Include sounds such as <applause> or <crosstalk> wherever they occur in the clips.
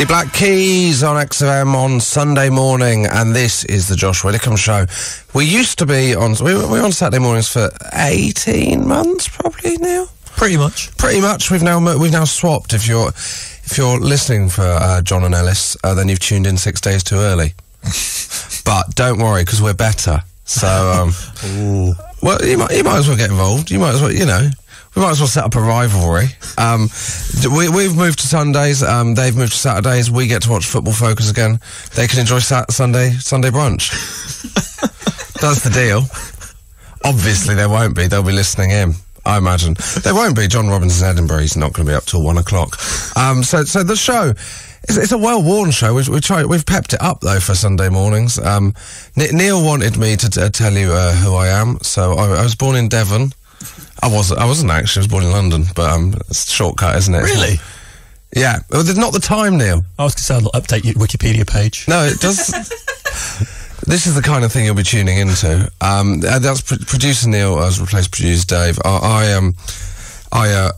The Black Keys on XFM on Sunday morning, and this is the Josh Widdicombe Show. We used to be on, we were, we were on Saturday mornings for 18 months, probably now. Pretty much. Pretty much. We've now we've now swapped. If you're if you're listening for uh, John and Elis, uh, then you've tuned in six days too early. <laughs> but don't worry, because we're better. So, um, <laughs> well, you might you might as well get involved. You might as well, you know. We might as well set up a rivalry. Um, we, we've moved to Sundays. Um, they've moved to Saturdays. We get to watch Football Focus again. They can enjoy sat- Sunday Sunday brunch. <laughs> That's the deal. Obviously, there won't be. They'll be listening in. I imagine there won't be. John Robins in Edinburgh. He's not going to be up till one o'clock. Um, so, so the show. It's, it's a well-worn show. We've, we try, we've pepped it up though for Sunday mornings. Um, Neil wanted me to tell you uh, who I am. So I, I was born in Devon. I wasn't. I wasn't actually. I was born in London, but um, it's a shortcut, isn't it? Really? Yeah. Well, there's not the time, Neil. I was going to say I'll update your Wikipedia page. No, it does. <laughs> this is the kind of thing you'll be tuning into. Um, uh, that's pr- producer Neil has replaced producer Dave. I, I um, I uh,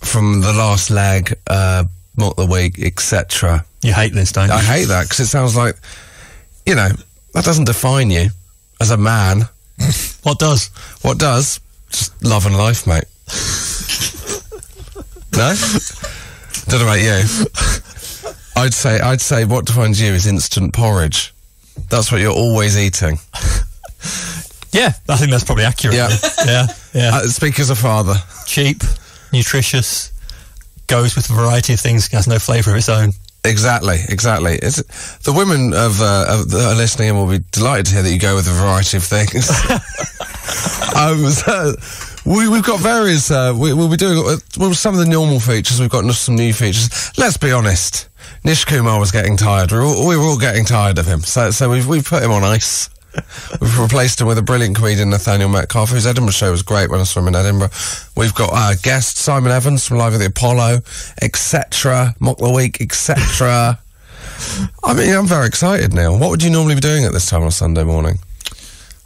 from the last leg, uh, mock the week, etc. You hate this, don't you? I hate that because it sounds like, you know, that doesn't define you as a man. <laughs> what does? What does? Just love and life, mate. no? Don't know about you. I'd say I'd say what defines you is instant porridge. That's what you're always eating. Yeah, I think that's probably accurate. Yeah. yeah, yeah. Uh, speak as a father. Cheap, nutritious, goes with a variety of things, has no flavour of its own. Exactly, exactly. It's, the women of, uh, of that are listening and will be delighted to hear that you go with a variety of things. <laughs> um, so we, we've got various. Uh, we, we'll be doing uh, some of the normal features. We've got some new features. Let's be honest. Nish Kumar was getting tired. We were all, we were all getting tired of him. So, so we've we've put him on ice. We've replaced him with a brilliant comedian, Nathaniel Metcalfe, whose Edinburgh show was great when I saw him in Edinburgh. We've got our guest Simon Evans from Live at the Apollo, etc. Mock the Week, etc. I mean, I'm very excited, Neil. What would you normally be doing at this time on a Sunday morning?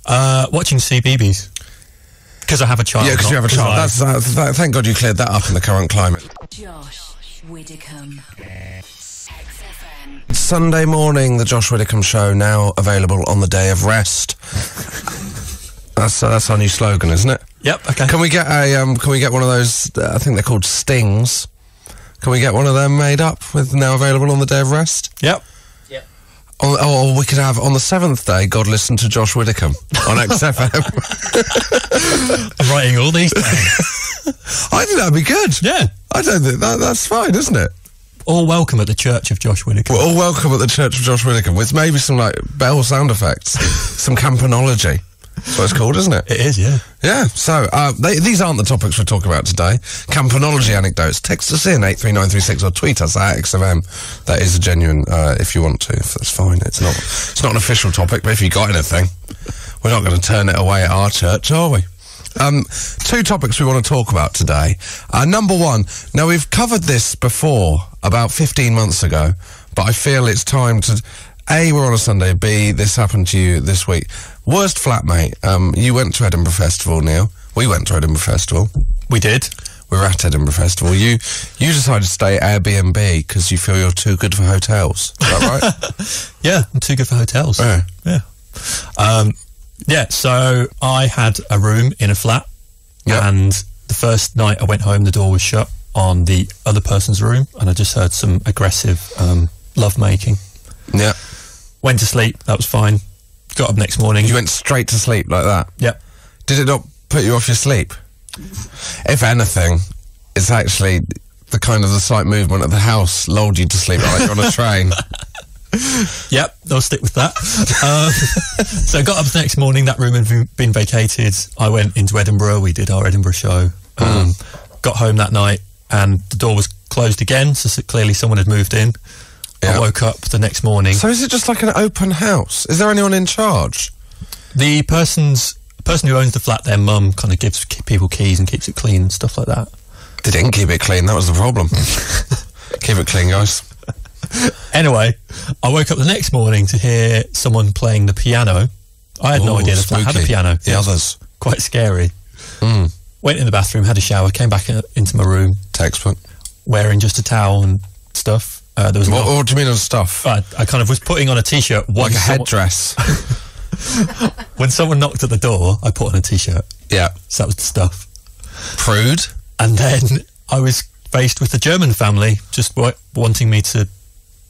Uh, watching CBeebies. Because I have a child. yeah, because you have a not child. 'cause I- That's, uh, th- thank God you cleared that up in the current climate. Josh Widdicombe. XFM. Sunday morning, the Josh Widdicombe Show now available on the day of rest. That's uh, that's our new slogan, isn't it? Yep, okay. Can we get a um, Can we get one of those? Uh, I think they're called stings. Can we get one of them made up with now available on the day of rest? Yep. Or, or we could have on the seventh day, God listen to Josh Widdicombe on <laughs> XFM. I'm writing all these things. <laughs> I think that'd be good. yeah. I don't think that that's fine, isn't it? All welcome at the Church of Josh Widdicombe. We're all welcome at the Church of Josh Widdicombe with maybe some like bell sound effects, <laughs> some campanology. That's what it's called, isn't it? it is, yeah. Yeah, so uh, they, these aren't the topics we're talking about today. Campanology anecdotes. Text us in 83936 or tweet us at XFM. That is a genuine, uh, if you want to. If that's fine. It's not It's not an official topic, but if you got anything, we're not going to turn it away at our church, are we? Um, two topics we want to talk about today. Uh, number one, now we've covered this before, about 15 months ago, but I feel it's time to. A, we're on a Sunday. B, this happened to you this week. Worst flatmate. Um, you went to Edinburgh Festival, Neil. We went to Edinburgh Festival. We did. We were at Edinburgh Festival. You you decided to stay at Airbnb because you feel you're too good for hotels. Is that right? <laughs> Yeah, I'm too good for hotels. Yeah. Yeah. Um, yeah, so I had a room in a flat, Yeah. and the first night I went home, the door was shut on the other person's room, and I just heard some aggressive um, love making. yeah. Went to sleep, that was fine. Got up next morning. You went straight to sleep like that. Yep. Did it not put you off your sleep? If anything, it's actually the kind of the slight movement of the house lulled you to sleep like you're on a <laughs> train. Yep, I'll stick with that. um, <laughs> so I got up the next morning. That room had been- vacated. I went into Edinburgh. We did our Edinburgh show. Um, Got home that night, and the door was closed again. So clearly, someone had moved in. Yeah. I woke up the next morning. So is it just like an open house? Is there anyone in charge? the person's person who owns the flat, their mum, kind of gives people keys and keeps it clean and stuff like that. They didn't keep it clean. That was the problem. <laughs> keep it clean, guys. <laughs> Anyway, I woke up the next morning to hear someone playing the piano. I had no idea the flat had a piano. The others. Quite scary. Mm. Went in the bathroom, had a shower, came back uh, into my room Textbook. wearing just a towel and stuff. Uh, there was What, no, what do you mean on stuff? I, I kind of was putting on a t-shirt. like a headdress. <laughs> When someone knocked at the door, I put on a t-shirt. yeah. So that was the stuff. Prude. And then I was faced with a German family just wa- wanting me to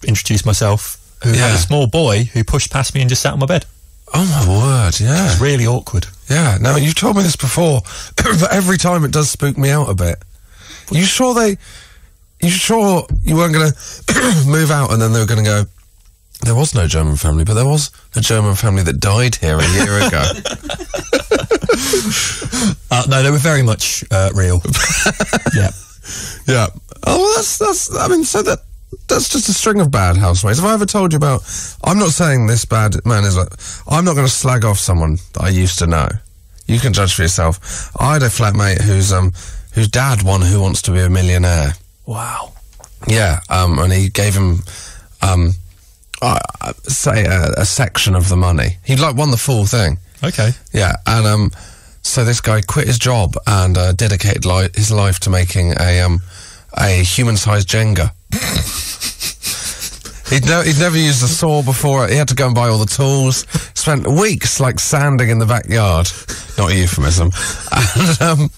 introduce myself, who had Yeah. a small boy who pushed past me and just sat on my bed. Oh my word, yeah. Really awkward. Yeah, Now you've told me this before, <clears throat> but every time it does spook me out a bit. You sure they, you sure you weren't going to <clears throat> move out and then they were going to go, there was no German family, but there was a German family that died here a year ago. <laughs> <laughs> Uh, no, they were very much uh, real. <laughs> yeah. yeah. Oh, well, that's, that's, I mean, so that, that's just a string of bad housemates. Have I ever told you about, I'm not saying this bad man is like, I'm not going to slag off someone that I used to know. You can judge for yourself. I had a flatmate whose, um, whose dad won Who Wants to Be a Millionaire. Wow. Yeah, um, and he gave him, um, uh, say a, a section of the money. He'd like won the full thing. Okay. Yeah, and um, so this guy quit his job and uh, dedicated li- his life to making a um, a human-sized Jenga. He'd, no- he'd never used a saw before. He had to go and buy all the tools. Spent weeks like sanding in the backyard. Not a euphemism. <laughs> And um,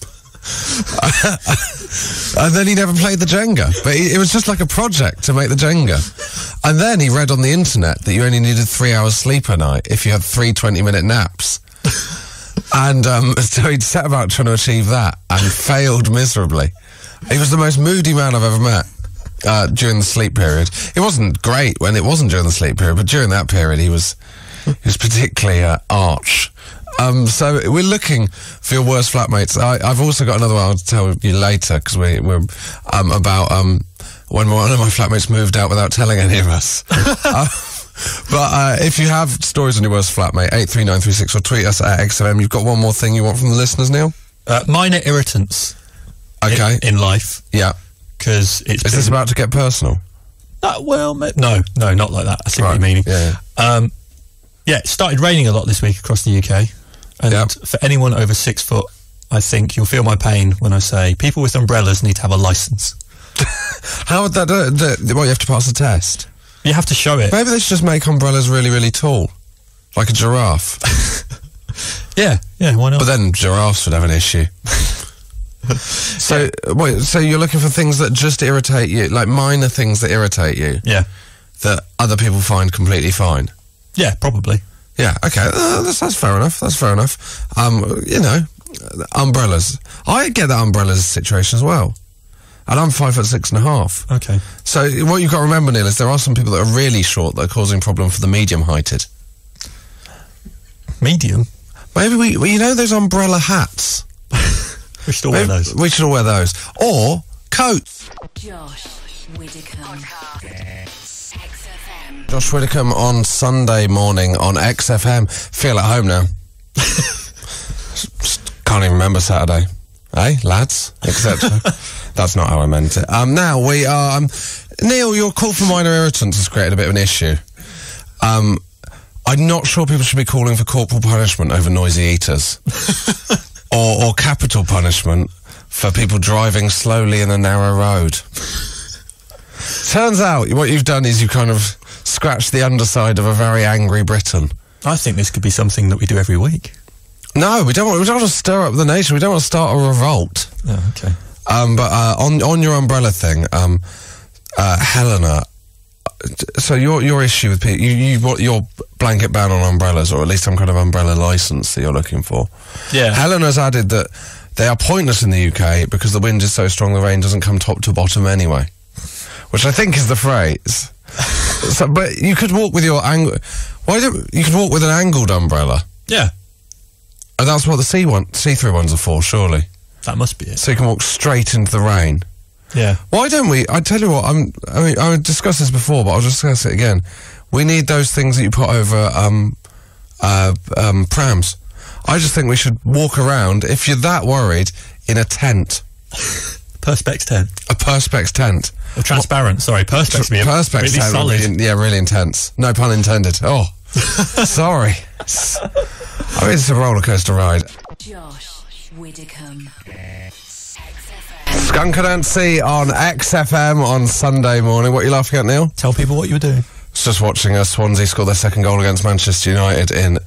<laughs> and then he never played the Jenga. But he, it was just like a project to make the Jenga. And then he read on the internet that you only needed three hours sleep a night if you had three 20 minute naps. and um, <laughs> so he'd set about trying to achieve that and failed miserably. He was the most moody man I've ever met. Uh, during the sleep period, it wasn't great when it wasn't during the sleep period, but during that period, he was he was particularly uh, arch. Um, so we're looking for your worst flatmates. I, I've also got another one I'll tell you later because we, we're um, about um, when one of my flatmates moved out without telling any of us. <laughs> uh, but uh, if you have stories on your worst flatmate, eight three nine three six, or tweet us at XFM. You've got one more thing you want from the listeners, Neil? Uh, minor irritants Okay. in, life yeah. Because it's Is this about to get personal? Uh, well, no, no, not like that. I see what you're meaning. yeah, Um, yeah, it started raining a lot this week across the UK. And Yep. for anyone over six foot, I think you'll feel my pain when I say people with umbrellas need to have a license. <laughs> How would that do? do well, you have to pass a test. You have to show it. Maybe they should just make umbrellas really, really tall, like a giraffe. <laughs> Yeah, yeah, why not? but then giraffes would have an issue. <laughs> <laughs> so, wait, so you're looking for things that just irritate you, like minor things that irritate you, yeah, that other people find completely fine. yeah, probably. Yeah, okay, uh, that's, that's fair enough. That's fair enough. Um, you know, umbrellas. I get that umbrellas situation as well, and I'm five foot six and a half. Okay. So what you've got to remember, Neil, is there are some people that are really short that are causing problem for the medium-heighted. Medium. Maybe we, we you know, those umbrella hats. <laughs> We should all wear those. We should all wear those, or coats. Josh Widdicombe. XFM. Josh Widdicombe on Sunday morning on XFM. Feel at home now. <laughs> Can't even remember Saturday. Hey, lads, etc. <laughs> That's not how I meant it. Um, now we are. Um, Neil, your call for minor irritants has created a bit of an issue. Um, I'm not sure people should be calling for corporal punishment over noisy eaters, <laughs> or, or capital punishment for people driving slowly in a narrow road. Turns out what you've done is you kind of scratched the underside of a very angry Briton. I think this could be something that we do every week. No, we don't want. We don't want to stir up the nation. We don't want to start a revolt. Oh, okay. Um, but uh, on on your umbrella thing, um, uh, Helena. So your your issue with people, you you want your blanket ban on umbrellas, or at least some kind of umbrella license that you're looking for. Yeah. Helen has added that they are pointless in the UK because the wind is so strong the rain doesn't come top to bottom anyway. Which I think is the phrase. so, but you could walk with your angle. Why don't you could walk with an angled umbrella? Yeah, And that's what the see one see through ones are for, surely. that must be it. So you can walk straight into the rain. Yeah. Why don't we? I tell you what, I'm. I mean, I discussed this before, but I'll discuss it again. We need those things that you put over um, uh, um, prams. I just think we should walk around, if you're that worried, in a tent, <laughs> Perspex 10. a perspex tent. Oh, transparent, sorry. Perspex me. perspex really tent, solid. really- yeah, really intense. No pun intended. Oh, <laughs> sorry. I mean, it's a roller coaster ride. Josh Widdicombe. Skunk Anansie on XFM on Sunday morning. What are you laughing at, Neil? Tell people what you were doing. It's just watching uh, Swansea score their second goal against Manchester United in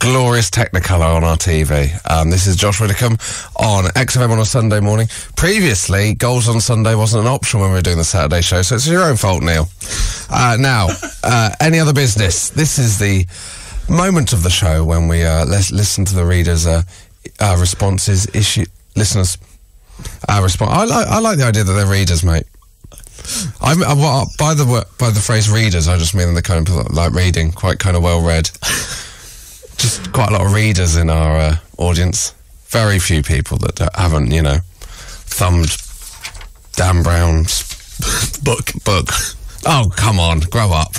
glorious Technicolor on our TV. Um, this is Josh Widdicombe on XFM on a Sunday morning. Previously, goals on Sunday wasn't an option when we were doing the Saturday show, so it's your own fault, Neil. Uh, now, <laughs> uh, any other business? This is the moment of the show when we uh, let's listen to the readers' uh, uh, responses, issue listeners' uh, response. I like I like the idea that they're readers, mate. I'm, uh, well, by the by the phrase readers, I just mean the kind of like reading, quite kind of well read. just quite a lot of readers in our uh, audience. Very few people that haven't, you know, thumbed Dan Brown's <laughs> book. Book. Oh, come on, grow up.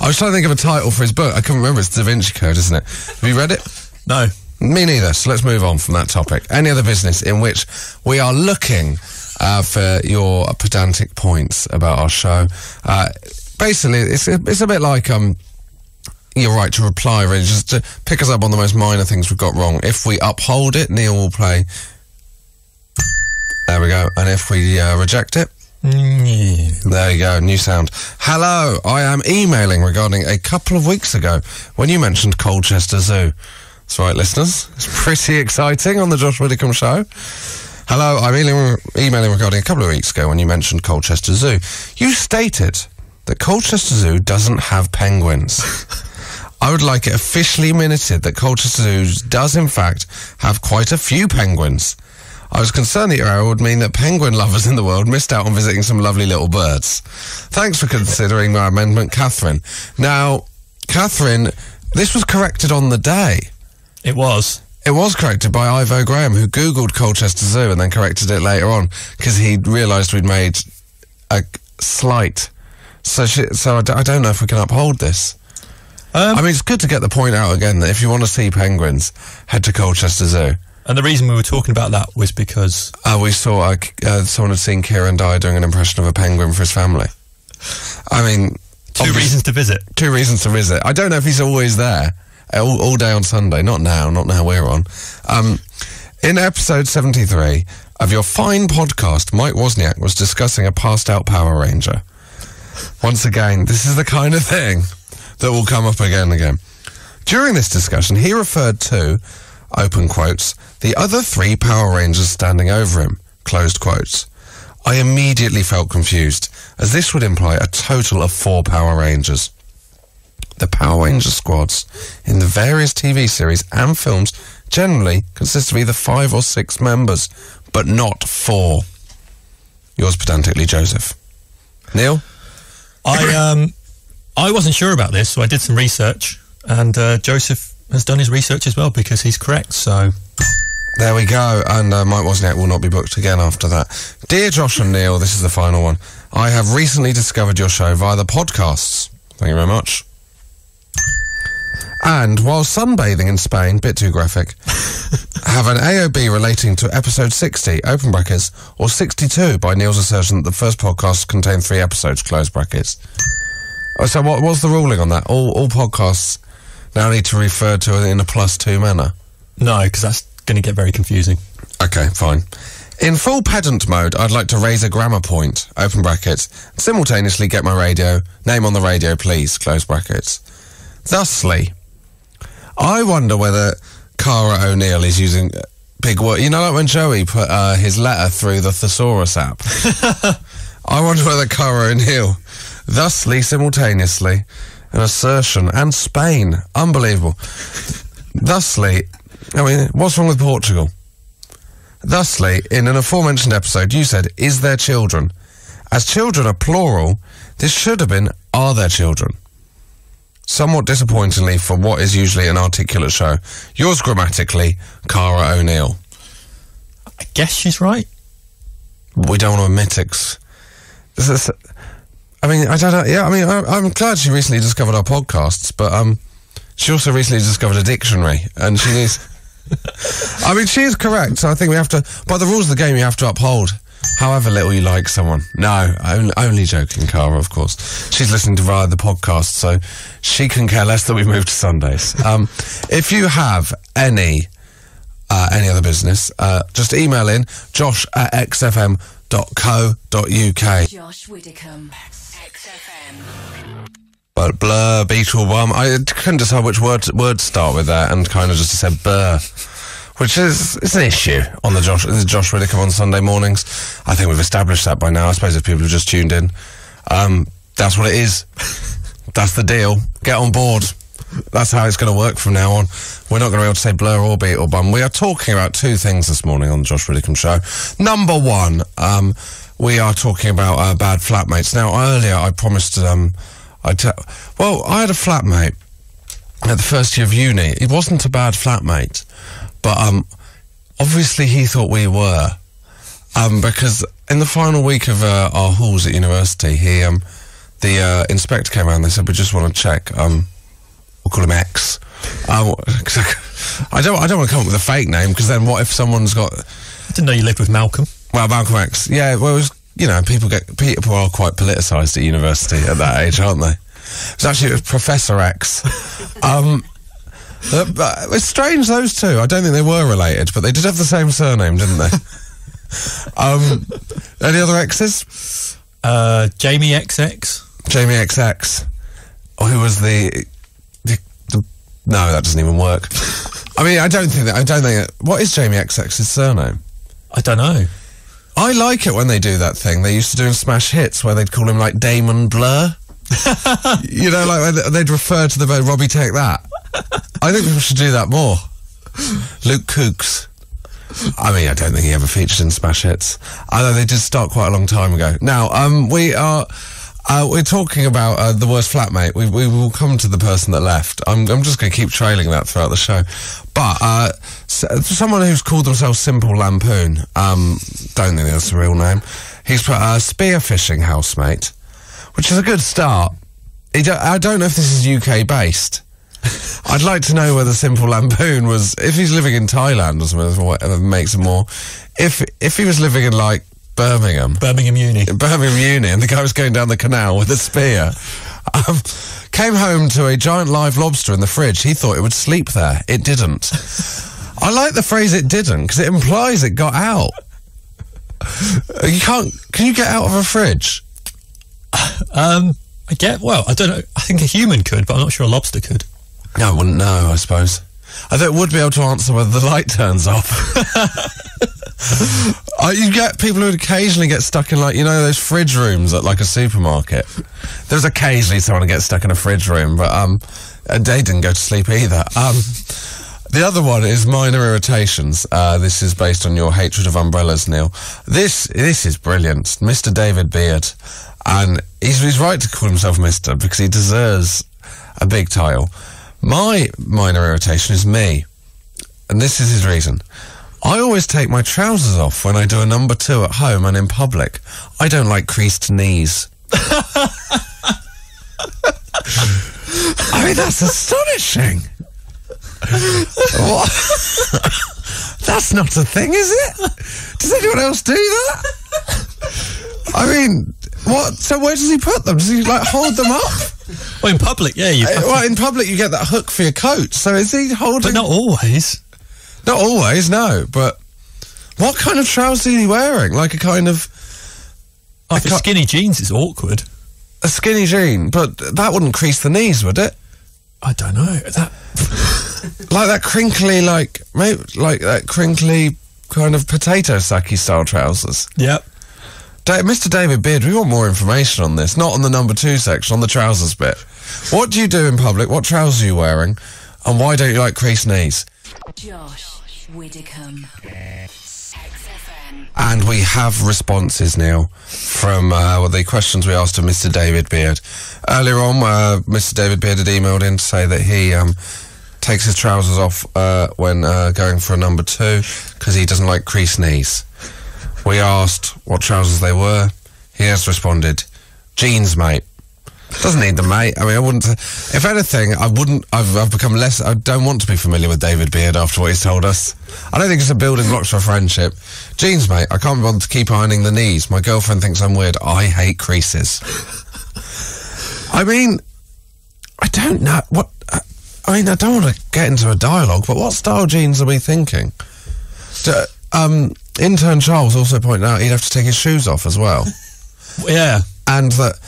I was trying to think of a title for his book. I can't remember. It's Da Vinci Code, isn't it? Have you read it? No. Me neither. So let's move on from that topic. Any other business in which we are looking uh, for your pedantic points about our show? Uh, basically, it's a, it's a bit like um, you're right to reply, really, just to pick us up on the most minor things we've got wrong. If we uphold it, Neil will play. There we go. And if we uh, reject it, there you go, new sound. Hello, I am emailing regarding a couple of weeks ago when you mentioned Colchester Zoo. That's right, listeners. It's pretty exciting on the Josh Widdicombe show. Hello, I'm emailing, emailing regarding a couple of weeks ago when you mentioned Colchester Zoo. You stated that Colchester Zoo doesn't have penguins. I would like it officially minuted that Colchester Zoo does in fact have quite a few penguins. I was concerned that your error would mean that penguin lovers in the world missed out on visiting some lovely little birds. Thanks for considering my amendment, Catherine. Now, Catherine, this was corrected on the day. It was. It was corrected by Ivo Graham, who Googled Colchester Zoo and then corrected it later on because he realised we'd made a slight. So, she, so I, d- I don't know if we can uphold this. Um, I mean, it's good to get the point out again that if you want to see penguins, head to Colchester Zoo. and the reason we were talking about that was because Uh, we saw uh, uh, someone had seen Kieran Dye doing an impression of a penguin for his family. I mean, two reasons to visit. two reasons to visit. I don't know if he's always there all, all day on Sunday. Not now, not now we're on. Um, in episode 73 of your fine podcast, Mike Wozniak was discussing a passed out Power Ranger. Once again, this is the kind of thing that will come up again and again. During this discussion, he referred to, open quotes, the other three Power Rangers standing over him, closed quotes. I immediately felt confused, as this would imply a total of four Power Rangers. The Power Ranger squads in the various TV series and films generally consist of either five or six members, but not four. Yours pedantically, Joseph. Neil? I um, I wasn't sure about this, so I did some research, and uh, Joseph has done his research as well because he's correct. So There we go. And uh, Mike Wozniak will not be booked again after that. Dear Josh and Neil, this is the final one. I have recently discovered your show via the podcasts. Thank you very much. And while sunbathing in Spain, bit too graphic, <laughs> have an AOB relating to episode 60, open brackets, or 62 by Neil's assertion that the first podcast contained three episodes, close brackets. Oh, so what was the ruling on that? All, all podcasts now need to refer to it in a plus two manner. no, because that's going to get very confusing. Okay, fine. In full pedant mode, I'd like to raise a grammar point, open brackets, simultaneously get my radio, name on the radio, please, close brackets. Thusly, I wonder whether Cara O'Neill is using big word. You know, like when Joey put uh, his letter through the thesaurus app. <laughs> I wonder whether Cara O'Neill, thusly, simultaneously, an assertion, and Spain, unbelievable. thusly, I mean, what's wrong with Portugal? Thusly, in an aforementioned episode, you said, is there children? As children are plural, this should have been, are there children? Somewhat disappointingly for what is usually an articulate show. Yours grammatically, Cara O'Neill. I guess she's right. We don't want to admit it. This is, I mean, I don't know. Yeah, I mean, I, I'm glad she recently discovered our podcasts, but um, she also recently discovered a dictionary, and she needs. <laughs> I mean, she is correct. So I think we have to, by the rules of the game, you have to uphold. However little you like someone. No, only, only joking, Cara, of course. She's listening to via the podcast, so she can care less that we moved to Sundays. Um, <laughs> if you have any uh, any other business, uh, just email in josh at xfm.co.uk. Josh Widdicombe. XFM. But blur, beetle bum. I couldn't decide which word words start with that, and kind of just said burr, which is it's an issue on the Josh the Josh Widdicombe on Sunday mornings. I think we've established that by now. I suppose if people have just tuned in, um, that's what it is. <laughs> that's the deal. Get on board. That's how it's going to work from now on. We're not going to be able to say blur or beat or bum. We are talking about two things this morning on the Josh Widdicombe show. Number one, um, we are talking about uh, bad flatmates. Now, earlier I promised um, I well, I had a flatmate at the first year of uni. He wasn't a bad flatmate, but um, obviously he thought we were. Um, because in the final week of uh, our halls at university, he um, the uh, inspector came around. They said, "We just want to check." Um, we'll call him X. Um, 'cause <laughs> I don't. I don't want to come up with a fake name because then what if someone's got I didn't know you lived with Malcolm. well, Malcolm X. Yeah, well, it was, you know, people get people are quite politicised at university at that age, aren't they? It's actually it was Professor X. <laughs> Um, it's strange those two. I don't think they were related, but they did have the same surname, didn't they? <laughs> um, any other X's? Uh, Jamie XX. Jamie XX, or who was the, the, the no, that doesn't even work. <laughs> I mean, I don't think that. I don't think. It, what is Jamie XX's surname? I don't know. I like it when they do that thing they used to do in Smash Hits where they'd call him like Damon Blur. <laughs> you know, like they'd refer to the band Robbie Take That. I think people should do that more. Luke Kooks. I mean, I don't think he ever featured in Smash Hits. Although they did start quite a long time ago. Now, um, we are. Uh, we're talking about uh, the worst flatmate. We, we will come to the person that left. I'm, I'm just going to keep trailing that throughout the show. But uh, someone who's called themselves Simple Lampoon, um, don't think that's a real name. He's put uh, spearfishing housemate, which is a good start. Do- I don't know if this is UK based. <laughs> I'd like to know whether Simple Lampoon was if he's living in Thailand or something, or whatever makes it more. If if he was living in like Birmingham, Birmingham Uni. Birmingham Uni, and the guy was going down the canal with a spear. Um, came home to a giant live lobster in the fridge. He thought it would sleep there. It didn't. I like the phrase "it didn't" because it implies it got out. You can't. Can you get out of a fridge? Um, I get. Well, I don't know. I think a human could, but I'm not sure a lobster could. I wouldn't know. I suppose. I thought would be able to answer whether the light turns off. <laughs> you get people who occasionally get stuck in like you know those fridge rooms at like a supermarket. There's occasionally someone who gets stuck in a fridge room, but um, they didn't go to sleep either. Um, the other one is minor irritations. Uh, this is based on your hatred of umbrellas, Neil. This this is brilliant, Mr. David Beard, and he's he's right to call himself Mister because he deserves a big title. My minor irritation is me, and this is his reason. I always take my trousers off when I do a number two at home and in public. I don't like creased knees. I mean, that's astonishing. That's not a thing, is it? Does anyone else do that? I mean, what? So where does he put them? Does he like hold them up? Well, in public, yeah, you. Uh, well, in public you get that hook for your coat. So is he holding? but not always. Not always, no. But what kind of trousers is he wearing? Like a kind of Oh, can't- skinny jeans, is awkward. a skinny jean, but that wouldn't crease the knees, would it? I don't know. That <laughs> Like that crinkly, like maybe like that crinkly kind of potato sacky style trousers. Yep. Da- Mr. David Beard, we want more information on this. Not on the number two section, on the trousers bit. What do you do in public? What trousers are you wearing? And why don't you like creased knees? Josh Widdicombe. And we have responses now from uh, well, the questions we asked of Mr. David Beard. Earlier on, uh, Mr. David Beard had emailed in to say that he um, takes his trousers off uh, when uh, going for a number two because he doesn't like creased knees. We asked what trousers they were. He has responded, jeans, mate. Doesn't need them, mate. I mean, I wouldn't. If anything, I wouldn't. I've, I've become less. I don't want to be familiar with David Beard after what he's told us. I don't think it's a building block for a friendship. Jeans, mate. I can't be bothered to keep ironing the knees. My girlfriend thinks I'm weird. I hate creases. I mean, I don't know what. I- mean, I don't want to get into a dialogue, but what style jeans are we thinking? D- um, intern Charles also pointed out he'd have to take his shoes off as well, <laughs> Yeah. and that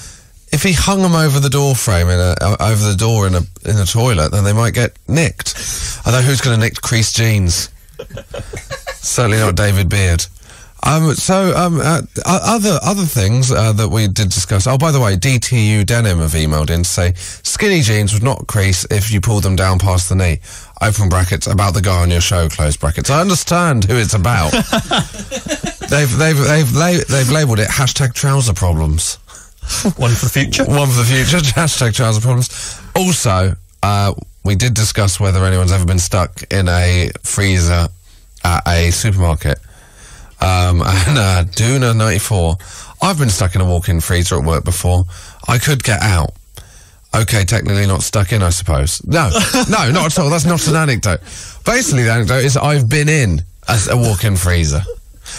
if he hung them over the door frame in a over the door in a in a toilet, then they might get nicked. Although who's going to nick creased jeans? <laughs> Certainly not David Beard. Um, so um, uh, other other things uh, that we did discuss. Oh, by the way, DTU Denim have emailed in to say skinny jeans would not crease if you pull them down past the knee. Open brackets about the guy on your show. Close brackets. I understand who it's about. <laughs> they've they've they've la- they've labelled it hashtag trouser problems. One for the future. One for the future. <laughs> Hashtag trouser problems. Also, uh, we did discuss whether anyone's ever been stuck in a freezer at a supermarket. Um, <laughs> and uh, Duna ninety four. I've been stuck in a walk-in freezer at work before. I could get out. Okay, technically not stuck in, I suppose. No, <laughs> no, not at all. That's not an anecdote. Basically, the anecdote is I've been in a, a walk-in freezer.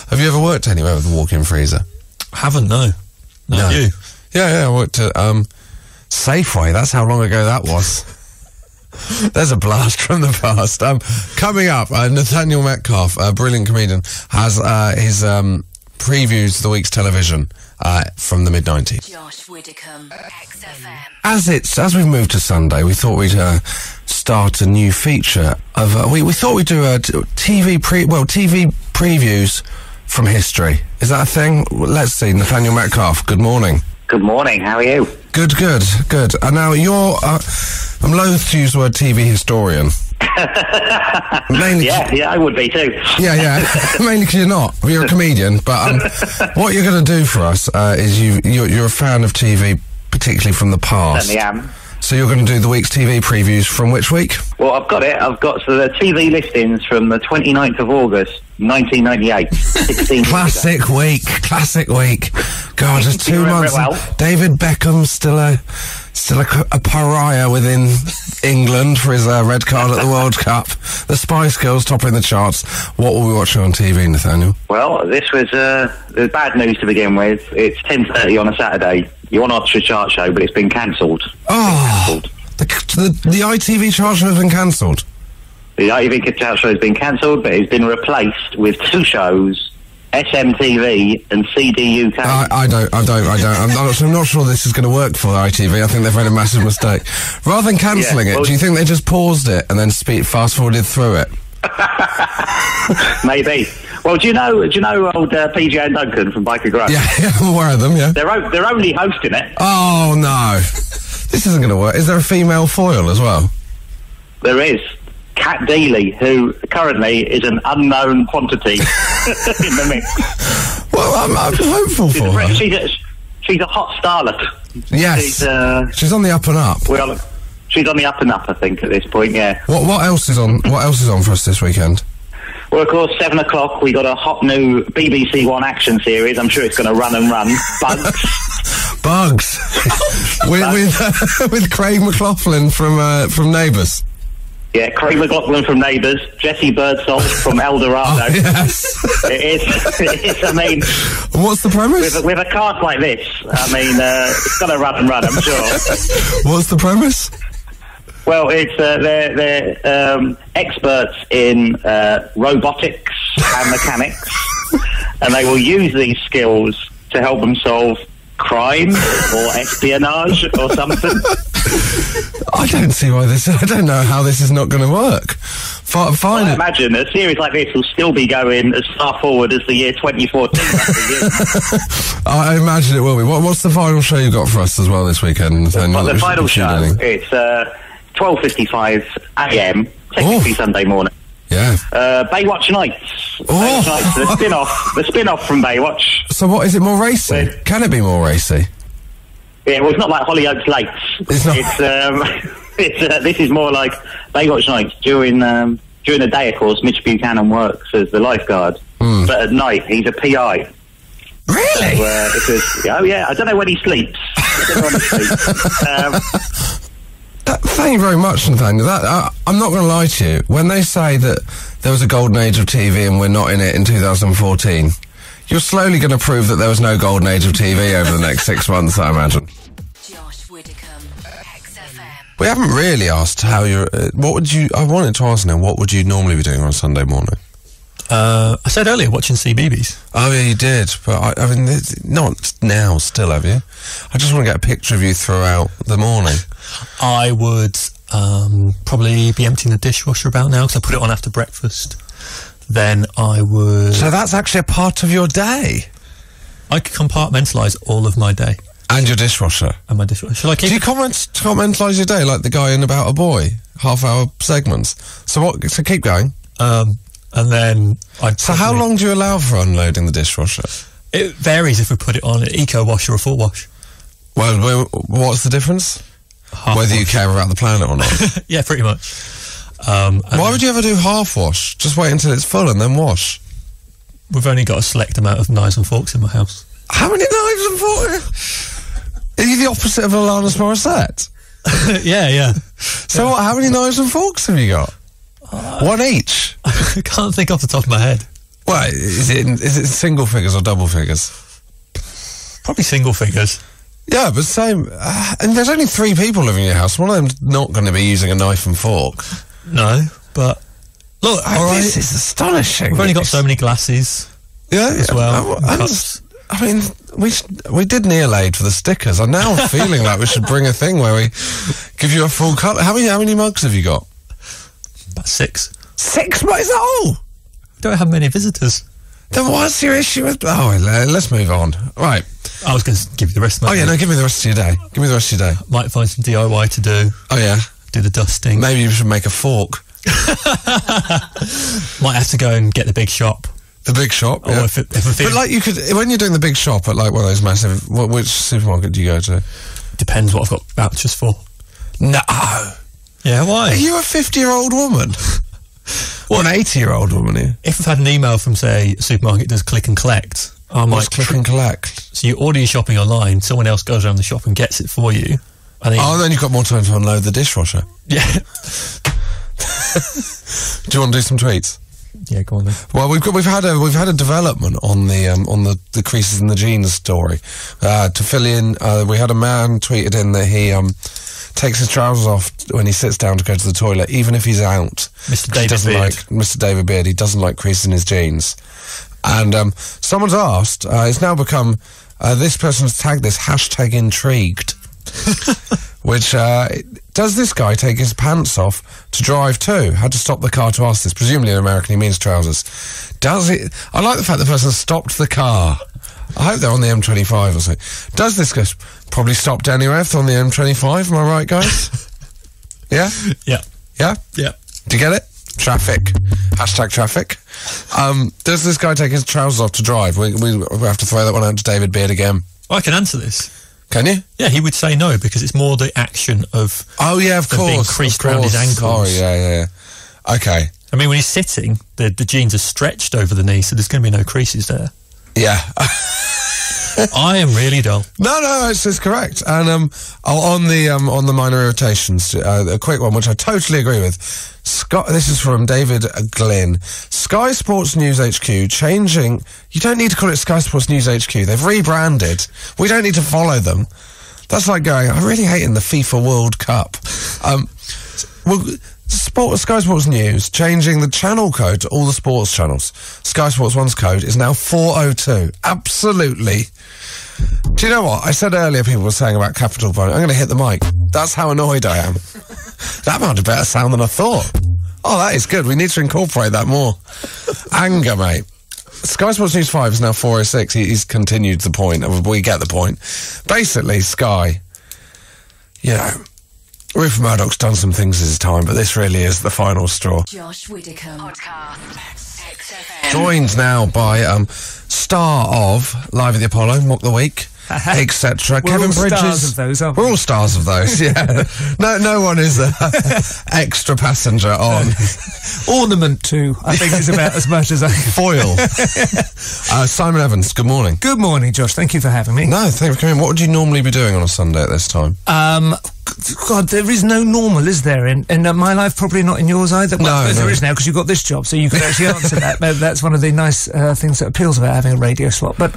Have you ever worked anywhere with a walk-in freezer? Haven't, no. No, No. you. Yeah, yeah, I worked at um, Safeway. That's how long ago that was. There's a blast from the past. Um, coming up, uh, Nathaniel Metcalfe, a brilliant comedian, has uh, his um, previews of the week's television uh, from the mid 90s. Josh Widdicombe, XFM. As it's as we've moved to Sunday, we thought we'd uh, start a new feature of uh, we we thought we'd do a TV pre well TV previews from history. Is that a thing? Well, Let's see. Nathaniel Metcalfe. Good morning. Good morning. How are you? Good, good, good. And now you're, uh, I'm loath to use the word TV historian. <laughs> Mainly, Yeah, yeah, I would be too. yeah, yeah. <laughs> <laughs> Mainly because you're not. You're a comedian. But um, what you're going to do for us uh, is you, you're, you're a fan of TV, particularly from the past. Certainly am. So you're going to do the week's TV previews from which week? Well, I've got it. I've got so the TV listings from the 29th of August, 1998. 16. Classic week. Classic week. God, just two months. well? David Beckham's still a still a, a pariah within England for his uh, red card at the World Cup. The Spice Girls topping the charts. What were we watching on TV, Nathaniel? Well, this was uh, the bad news to begin with. It's 10.30 on a Saturday. You want a chart show, but it's been cancelled. Oh, the, the, the ITV chart show has been cancelled. The ITV chart show has been cancelled, but it's been replaced with two shows, SMTV and CDUK. I, I don't, I don't, I don't. I'm not, I'm not sure this is going to work for ITV. I think they've made a massive mistake. Rather than cancelling Yeah, it, do you think they just paused it and then speed fast forwarded through it? <laughs> Maybe. Well, do you know? Do you know old uh, PJ and Duncan from Byker Grove? Yeah, <laughs> yeah, I'm aware of them. Yeah. They're o- they're only hosting it. Oh no, this isn't going to work. Is there a female foil as well? There is Cat Deeley, who currently is an unknown quantity <laughs> in the mix. Well, I'm, I'm hopeful She's for a, her. she's a, she's a hot starlet. Yes, She's, uh, she's on the up and up. well, she's on the up and up, I think, at this point. Yeah. What what else is on? What else is on for us this weekend? Well, of course, seven o'clock. We got a hot new BBC One action series. I'm sure it's going to run and run. Bugs. <laughs> Bugs <laughs> with with, with Craig McLachlan from uh, from Neighbours. Yeah, Craig McLachlan from Neighbours, Jesse Birdsall from Eldorado. <laughs> Oh, yes. It is. It is. I mean, What's the premise? with, with a cast like this, I mean, uh, it's to run and run. I'm sure. <laughs> What's the premise? Well, it's uh, they're they're um, experts in uh, robotics and mechanics, <laughs> and they will use these skills to help them solve crime or espionage or something. I don't see why this. <laughs> I don't know how this is not going to work. I Fine. imagine a series like this will still be going as far forward as the year 2014. That's <laughs> the year. I imagine it will be. What, what's the final show you got for us as well this weekend? Nathaniel, But the final show, it's uh, 12.55 a.m., technically Oh. Sunday morning. Yeah. Uh, Baywatch Nights. Oh. Baywatch Nights, the spin-off, the spin-off from Baywatch. So what is it more racy? Well- Can it be more racy? Yeah, well, it's not like Hollyoaks Lakes. It's not- um, <laughs> it's, uh, this is more like Baywatch Nights. During um, during the day, of course, Mitch Buchanan works as the lifeguard, Hmm. but at night he's a PI. Really? Uh, because, oh yeah, I don't know when he sleeps. I don't know when he sleeps. <laughs> Um, That, thank you very much, Nathaniel. That, uh, I'm not going to lie to you. When they say that there was a golden age of TV and we're not in it in 2014, you're slowly going to prove that there was no golden age of TV over the next six months, I imagine. Josh Widdicombe, XFM. We haven't really asked how you're. Uh, what would you? I wanted to ask now. What would you normally be doing on a Sunday morning? Uh, I said earlier watching CBeebies. Oh yeah, you did, but I, I mean, not now. Still, have you? I just want to get a picture of you throughout the morning. I would um, probably be emptying the dishwasher about now because I put it on after breakfast. Then I would. So that's actually a part of your day I could compartmentalise all of my day and your dishwasher. and my dishwasher. Shall I keep? Do you comment, compartmentalise your day like the guy in About a Boy, half hour segments? So what? So keep going. um, and then I'd. So how long do you allow for unloading the dishwasher? It varies if we put it on an eco wash or a full wash. Well, what's the difference? Half Whether you care about the planet or not. <laughs> yeah, pretty much. Um, Why would you ever do half wash? Just wait until it's full and then wash. We've only got a select amount of knives and forks in my house. How many knives and forks? Are you the opposite of Alanis Morissette? <laughs> yeah, yeah. So what? How many knives and forks have you got? One each. I <laughs> can't think off the top of my head. Well, is it is it single figures or double figures? Probably single figures. Yeah, but same. Uh, and there's only three people living in your house. One of them's not going to be using a knife and fork. No, but look, all right. This is astonishing. We've only got so many glasses yeah, as well. I, I, mean, we we did near aid for the stickers. I'm now <laughs> feeling like we should bring a thing where we give you a full cut. How many how many mugs have you got? About six. Six. What is that all? We don't have many visitors. Then what's your issue with? Oh, uh, let's move on. Right. I was going to give you the rest of my Oh yeah, day. no. Give me the rest of your day. Give me the rest of your day. Might find some DIY to do, Oh yeah. Do the dusting. Maybe you should make a fork. <laughs> Might have to go and get the big shop. The big shop. Or yeah. if, it, if But like you could when you're doing the big shop at like one of those massive. What, which supermarket do you go to? depends what I've got vouchers for. No. Yeah, why? Are you a 50 year old woman? <laughs> or an 80 year old woman here? if I've had an email from, say, a supermarket does click and collect, I might What's click and collect? So you order your shopping online, someone else goes around the shop and gets it for you. I think, Oh, and then you've got more time to unload the dishwasher. yeah, <laughs> Do you want to do some tweets? yeah, go on then. Well, we've got we've had a we've had a development on the um, on the, the creases in the jeans story. Uh, to fill in, uh, we had a man tweeted in that he um, takes his trousers off when he sits down to go to the toilet, even if he's out. Mr. 'Cause he David doesn't Beard. like Mr. David Beard. He doesn't like creases in his jeans. And um, someone's asked. Uh, it's now become uh, this person's tagged this hashtag intrigued. <laughs> Which uh, does this guy take his pants off to drive too? Had to stop the car to ask this. Presumably in American, he means trousers. Does it? I like the fact the person stopped the car. I hope they're on the M25 or something. Does this guy probably stopped anywhere if on the M25? Am I right, guys? <laughs> yeah, Yeah, yeah. yeah. Do you get it? Traffic. Hashtag traffic. Um, does this guy take his trousers off to drive? We, we, we have to throw that one out to David Beard again. I can answer this. Can you? Yeah, he would say no because it's more the action of. Oh yeah, of The being course. creased of round his course. ankles. Yeah, yeah, yeah. Okay. I mean, when he's sitting, the the jeans are stretched over the knee, so there's going to be no creases there. Yeah. <laughs> <laughs> I am really dull. no, no, it's, it's correct. And um, oh, on the um, on the minor irritations, uh, a quick one, which I totally agree with. Scott, this is from David Glynn. Sky Sports News HQ changing. You don't need to call it Sky Sports News HQ. They've rebranded. We don't need to follow them. That's like going. I'm really hating the FIFA World Cup. Um, well, Sport, Sky Sports News changing the channel code to all the sports channels. Sky Sports One's code is now 402. Absolutely. Do you know what? I said earlier people were saying about Capital Punishment. I'm going to hit the mic. That's how annoyed I am. <laughs> that might have better sound than I thought. Oh, that is good. We need to incorporate that more. <laughs> Anger, mate. Sky Sports News 5 is now 406. He's continued the point. We get the point. Basically, Sky, you know, Rupert Murdoch's done some things in his time, but this really is the final straw. Josh Widdicombe. Podcast. XFM. Joined now by um, star of Live at the Apollo, Mock the Week, <laughs> etc. We're Kevin all Bridges. stars of those, aren't We're all stars of those. <laughs> Yeah. no, no one is a <laughs> extra passenger on Ornament too, I think is about as much as I foil. uh, Simon Evans. Good morning. Good morning, Josh. Thank you for having me. No, thank you for coming. What would you normally be doing on a Sunday at this time? Um, God, there is no normal, is there? In, in uh, my life, probably not in yours either. Well, No, there no. is now because you've got this job, so you can actually answer that. That's one of the nice uh, things that appeals about having a radio slot. But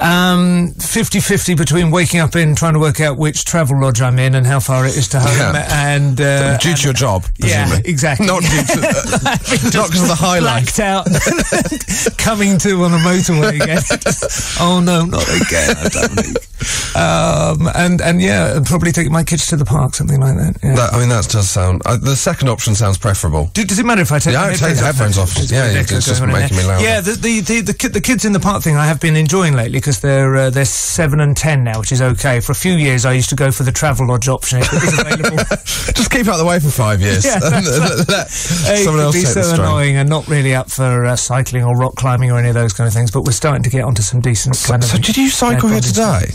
um, 50-50 between waking up in trying to work out which travel lodge I'm in and how far it is to home, Yeah. and uh, Due to your job, yeah, presumably. exactly. Not due to, uh, <laughs> not because of the high life. out, <laughs> coming to on a motorway again. <laughs> oh no, not again! I don't think. Um, and and yeah, and probably take my kids to the park, something like that. Yeah. That, I mean, that does sound. Uh, the second option sounds preferable. Do, does it matter if I take Yeah, I take the headphones off. It's Yeah, it's just making me louder. Yeah, the the, the, the, ki- the kids in the park thing I have been enjoying lately because they're uh, they're seven and ten now, which is okay. For a few years, I used to go for the travel lodge option it available. <laughs> Just keep out of the way for five years. <laughs> Yeah, and <laughs> that's let someone else be so annoying and not really up for uh, cycling or rock climbing or any of those kind of things. But we're starting to get onto some decent kind of. So, did you cycle here today?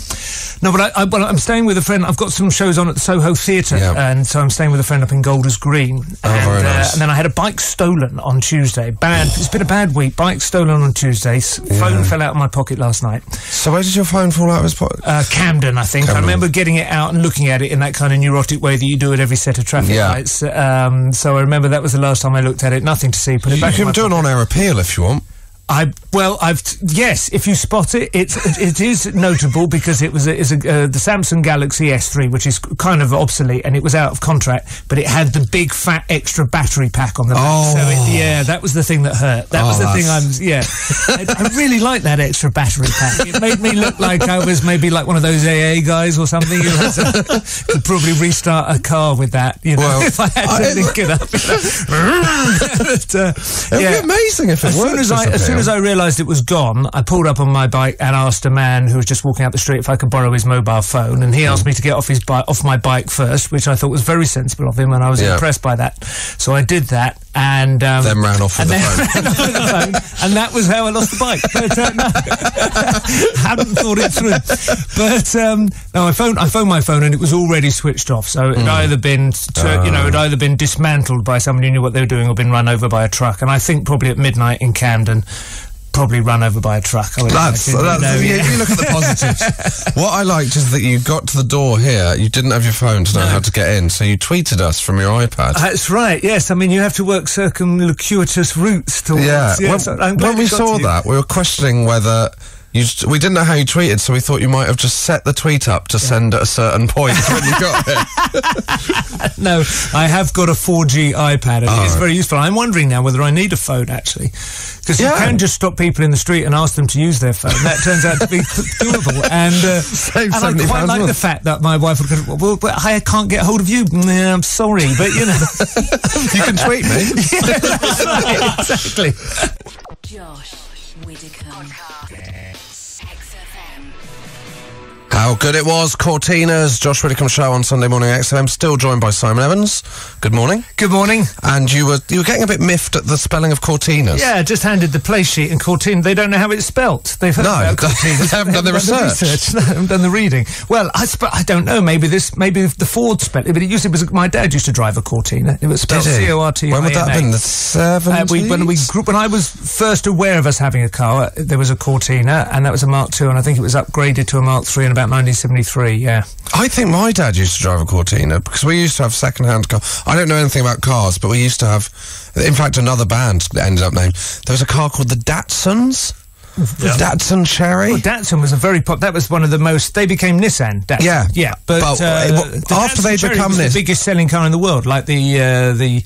No, but I, I, well, I'm staying with a friend. I've got some shows on at the Soho Theatre, Yeah. and so I'm staying with a friend up in Golders Green. Oh, and, very uh, and then I had a bike stolen on Tuesday. Bad. It's been a bad week. Bike stolen on Tuesday. S- Phone fell out of my pocket last night. So, where did your phone fall out of his pocket? Uh, Camden, I think. I remember getting it out and looking at it in that kind of neurotic way that you do at every set of traffic Yeah. lights. Um, so I remember that was the last time I looked at it. Nothing to see. Put it You back. in can do an on-air appeal if you want. I well, I've yes. If you spot it, it's it is notable because it was a, is a, uh, the Samsung Galaxy S3, which is kind of obsolete, and it was out of contract, but it had the big fat extra battery pack on the back. So Oh. it, yeah, that was the thing that hurt. That Oh, was the thing. I'm yeah. I, I really like that extra battery pack. It made me look like I was maybe like one of those AA guys or something. You had to- <laughs> could probably restart a car with that. You know, Well, if I had to I- link it up. You know. But, uh, It'd yeah. be amazing if it As worked. soon as I, as soon appeal. as I realised it was gone, I pulled up on my bike and asked a man who was just walking out the street if I could borrow his mobile phone, and he hmm. asked me to get off his bike, off my bike first, which I thought was very sensible of him, and I was Yeah. impressed by that. So I did that, and um, Then ran off with and the phone. <laughs> off with the phone, and that was how I lost the bike. But uh, no, <laughs> hadn't thought it through. But um, no, I phoned, I phoned my phone, and it was already switched off. So it had either been, to, you know, it had either been dismantled by someone who knew what they were doing, or been run over by a truck. And I think probably at midnight in Camden. Probably run over by a truck. I would That's, that's know, you, yeah. you look at the positives. <laughs> what I liked is that you got to the door here. You didn't have your phone to know how to get in, so you tweeted us from your iPad. That's right. Yes, I mean you have to work circumlocuitous routes towards. yeah, yes, when, when we saw that, we were questioning whether you. St- we didn't know how you tweeted, so we thought you might have just set the tweet up to send at a certain point when you got here. <laughs> No, I have got a 4G iPad and Oh, it's very useful. I'm wondering now whether I need a phone actually. Because Yeah. you can just stop people in the street and ask them to use their phone. That turns out to be <laughs> doable. And, uh, Save and I quite like a the fact that my wife would go, well, well, I can't get hold of you. Nah, I'm sorry, but you know. <laughs> you can tweet me. yeah, that's right, exactly. Josh Widdicombe. How good it was, Cortinas. Josh Widdicombe show on Sunday morning XFM. Still joined by Simon Evans. Good morning. Good morning. And you were you were getting a bit miffed at the spelling of Cortinas. Yeah, just handed the play sheet and Cortina. They don't know how it's spelt. They've heard No, about <laughs> <laughs> they haven't done the research. No, they haven't done the reading. Well, I, sp- I don't know. Maybe this, maybe the Ford spelled it, but it used to was my dad used to drive a Cortina. It was spelled? C O R T I N A. When would that have been? The Uh, seventies. we, when we grew, when I was first aware of us having a car, uh, there was a Cortina, and that was a Mark II, and I think it was upgraded to a Mark III in about 1973. Yeah, I think my dad used to drive a Cortina because we used to have second-hand car. I don't know anything about cars, but we used to have. In fact, another band ended up named. There was a car called the Datsuns. The Datsun Cherry. well, Datsun was a very pop. That was one of the most. They became Nissan. Datsun. Yeah, yeah, but, but, uh, uh, what- the after Datsun they Cherry become this- the biggest selling car in the world, like the uh, the.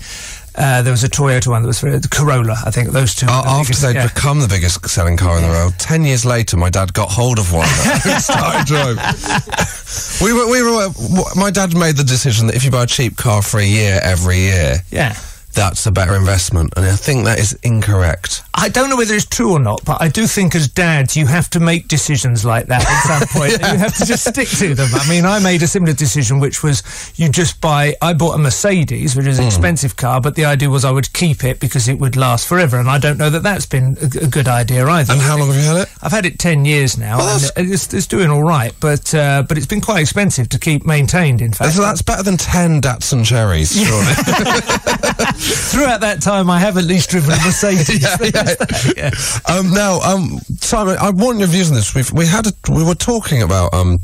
Uh, there was a Toyota one that was very, the Corolla, I think. Those two. Uh, the after biggest, they'd yeah. become the biggest selling car in the world, ten years later, my dad got hold of one <laughs> and started driving. <laughs> we were, we were. My dad made the decision that if you buy a cheap car for a year every year, yeah. That's a better investment, and I think that is incorrect. I don't know whether it's true or not, but I do think as dads you have to make decisions like that at some <laughs> point. and you have to just stick to them. I mean, I made a similar decision, which was you just buy. I bought a Mercedes, which is an expensive car, but the idea was I would keep it because it would last forever. And I don't know that that's been a good idea either. And how long have you had it? I've had it ten years now, Well, and it's, it's doing all right, but uh, but it's been quite expensive to keep maintained. In fact, So that's better than ten Datsun Cherries, surely. <laughs> <laughs> throughout that time, I have at least driven a <laughs> Mercedes. yeah, yeah. Yeah. Um, now, um, Simon, I want your views on this. We've, we had a, we were talking about um,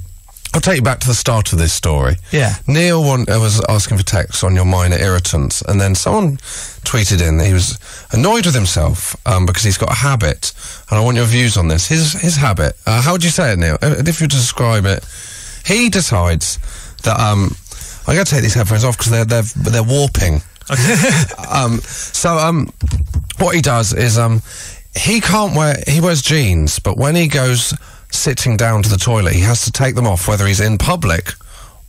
I'll take you back to the start of this story. Yeah. Neil want, uh, was asking for texts on your minor irritants, and then someone tweeted in that he was annoyed with himself um, because he's got a habit, and I want your views on this. His his habit. Uh, how would you say it, Neil? Uh, If you describe it, he decides that um, I got to take these headphones off because they're they're they're warping. <laughs> um, so um, what he does is um, he can't wear he wears jeans, but when he goes sitting down to the toilet, he has to take them off whether he's in public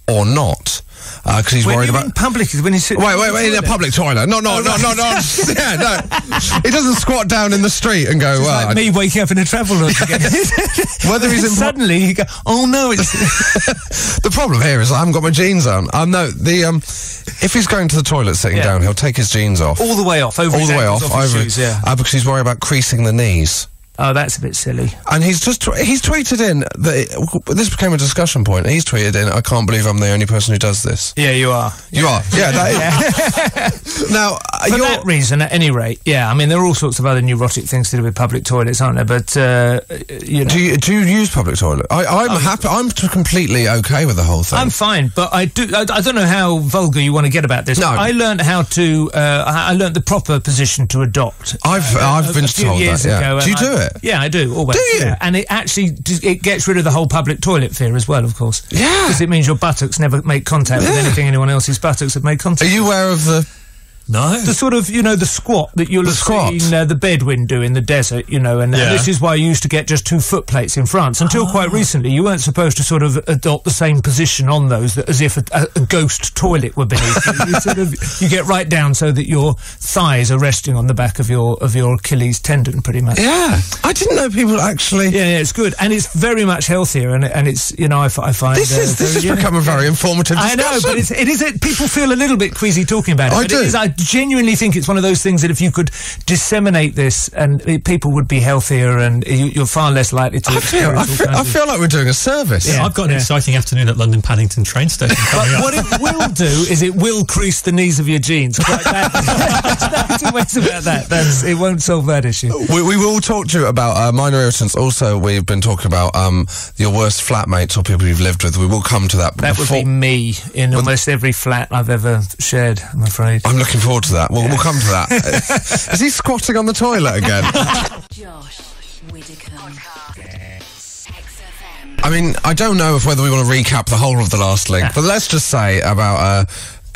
or not because he's When worried about. public is when sit. Wait, wait, wait! In a public toilet? No, no, no, no, no! <laughs> Yeah, no. <laughs> He doesn't squat down in the street and go. Well, Like me waking up in a travel lodge again. <laughs> Whether he's in suddenly you go, oh no, it's the problem here is I haven't got my jeans on. Um, no, the um, if he's going to the toilet sitting Yeah. down, he'll take his jeans off all the way off, over all the way off, ankles, his over shoes, yeah. uh, because he's worried about creasing the knees. Oh, that's a bit silly. And he's just tw- he's tweeted in that it, this became a discussion point. He's tweeted in, "I can't believe I'm the only person who does this." Yeah, you are. You are, yeah. That is. <laughs> now, uh, For you're, that reason, at any rate, yeah. I mean, there are all sorts of other neurotic things to do with public toilets, aren't there? But uh, you know, do you do you use public toilet? I, I'm happy. I'm completely okay with the whole thing. I'm fine, but I do. I, I don't know how vulgar you want to get about this. No. I learned how to. Uh, I I learned the proper position to adopt. I've I've a- been a few told years that. Yeah. ago, Do you do I- it? Yeah, I do. Always. Do you? Yeah. And it actually it gets rid of the whole public toilet fear as well, of course. Yeah. Because it means your buttocks never make contact with anything anyone else's buttocks have made contact. Are you aware of the? No. the sort of you know the squat that you'll The have squat. seen uh, the Bedouin do in the desert, you know, and, and Yeah. this is why you used to get just two foot plates in France until quite recently. You weren't supposed to sort of adopt the same position on those that, as if a, a, a ghost toilet were beneath you. you. <laughs> Sort of you get right down so that your thighs are resting on the back of your of your Achilles tendon, pretty much. Yeah, I didn't know people actually. Yeah, yeah, it's good, and it's very much healthier, and and it's you know I, I find This uh, is this has very- become a very informative I know, but it's, it is. It, people feel a little bit queasy talking about it. I but do. It is, I genuinely think it's one of those things that if you could disseminate this, and uh, people would be healthier, and you, you're far less likely to. I feel, I feel, I kinds of- feel like we're doing a service. Yeah. I've got an yeah. exciting afternoon at London Paddington train station coming But up. what it will <laughs> do is it will crease the knees of your jeans quite badly. <laughs> There's no two ways about that. That's, it won't solve that issue. We, we will talk to you about uh, minor irritants. Also, we've been talking about um, your worst flatmates or people you've lived with. We will come to that. but That would be me in almost every flat I've ever shared. I'm afraid. I'm looking forward to that. We'll, we'll come to that. <laughs> Is he squatting on the toilet again? Josh Widdicombe. I mean, I don't know if whether we want to recap the whole of the last link, but let's just say about uh,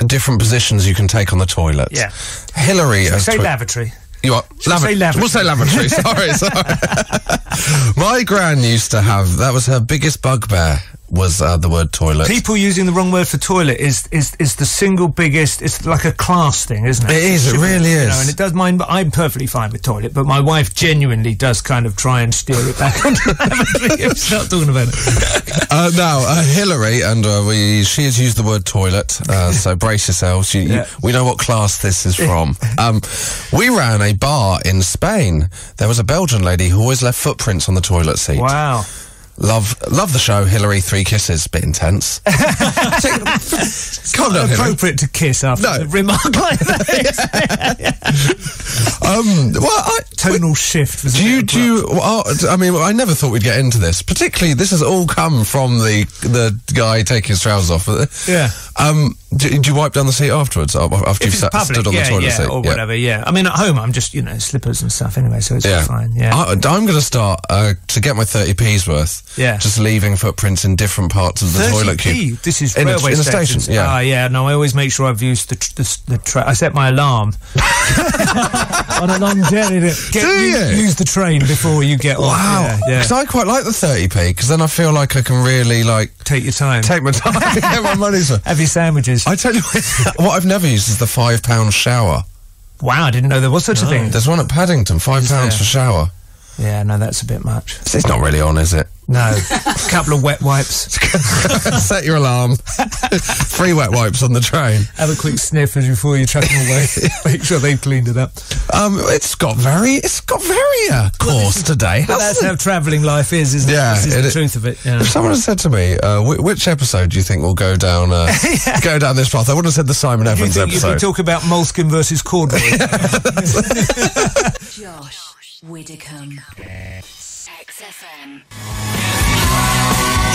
different positions you can take on the toilet. Yeah. Hillary has Say twi- lavatory. You what? we say lavatory? We'll say lavatory. sorry, sorry. <laughs> <laughs> My gran used to have that was her biggest bugbear was uh, the word toilet. People using the wrong word for toilet is is is the single biggest. It's like a class thing, isn't it? It is, it be, really you is. know, and it does mine. But I'm perfectly fine with toilet. But my wife genuinely does kind of try and steer it back <laughs> if talking about it. <laughs> Uh, now, uh, Hillary, and uh, we, she has used the word toilet, uh, so <laughs> brace yourselves. You, you- we know what class this is from. Um, we ran a bar in Spain. There was a Belgian lady who always left footprints on the toilet seat. Wow. Love, love the show. Hillary, three kisses, bit intense. <laughs> Calm down, Hillary. Appropriate to kiss after No. a remark like that. <laughs> Um, well, I, Tonal shift. Was Do you, do you, well, I mean, I never thought we'd get into this. Particularly, this has all come from the the guy taking his trousers off. Yeah. Um, do, do you wipe down the seat afterwards uh, after If you've sat, public, stood on yeah, the toilet yeah, seat? or whatever. Yeah. I mean, at home, I'm just you know slippers and stuff anyway, so it's Yeah. fine. Yeah. I, I'm going to start uh, to get my 30p's worth. Yeah. Just leaving footprints in different parts of the toilet 30p. This is in a, railway in a stations. station. Yeah. Ah, yeah. No, I always make sure I've used the tr- the, the I set my alarm <laughs> on a long journey to get, Do use, you? use the train before you get Wow. off. Yeah, yeah. Because I quite like the 30p because then I feel like I can really like Take your time. take my time <laughs> get my money's worth. Have your sandwiches. I tell you what, <laughs> what I've never used is the five pound shower. wow, I didn't know there was such a thing. There's one at Paddington, five Is pounds there? for shower. Yeah, no, that's a bit much. It's not really on, is it? No, a couple of wet wipes. <laughs> Set your alarm. <laughs> Three wet wipes on the train. Have a quick sniff as before you chuck them away. <laughs> Make sure they've cleaned it up. Um, it's got very, it's got very uh, coarse today. But that's hasn't how travelling life is, isn't Yeah, it? This is it the truth of it. Yeah. If someone had said to me, uh, whi which episode do you think will go down uh, go down this path? I would have said the Simon you Evans think if episode. we talk about moleskin versus corduroy? Josh Widdicombe. XFM.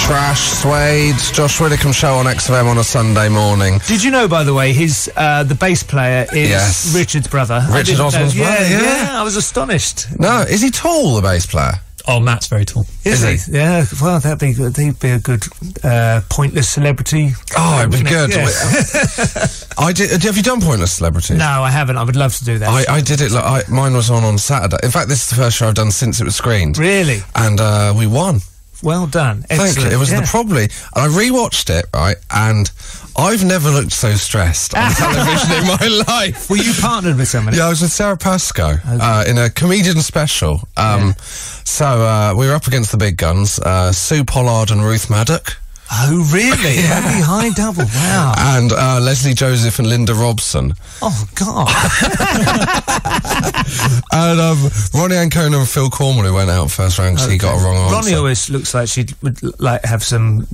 Trash, Suede, Josh Widdicombe show on XFM on a Sunday morning. Did you know, by the way, his uh, the bass player is Yes. Richard's brother? I Richard didn't know- Osman's yeah, brother, yeah. I was astonished. No, is he tall, the bass player? Oh, Mat's very tall. Is, Is he? Yeah. Well, that'd be good. He'd be a good uh, pointless celebrity. Oh, it'd be good. Yeah. <laughs> I did. Have you done Pointless Celebrity? no, I haven't. I would love to do that. I, I did it. Like, I, mine was on on Saturday. In fact, this is the first show I've done since it was screened, really and uh, we won. well done. Thank you. It was yeah. the probably. And I rewatched it right, and I've never looked so stressed on <laughs> television in my life. Were you partnered with somebody? Yeah, I was with Sara Pascoe uh, in a comedian special. Um, So uh, we were up against the big guns, uh, Sue Pollard and Ruth Madoc, Oh, really? <laughs> Very high double. Wow. and uh, Lesley Joseph and Linda Robson. Oh, God. <laughs> And um, Ronni Ancona and Phil Cornwell, who went out first round because he got a wrong answer. Ronnie always looks like she would like have some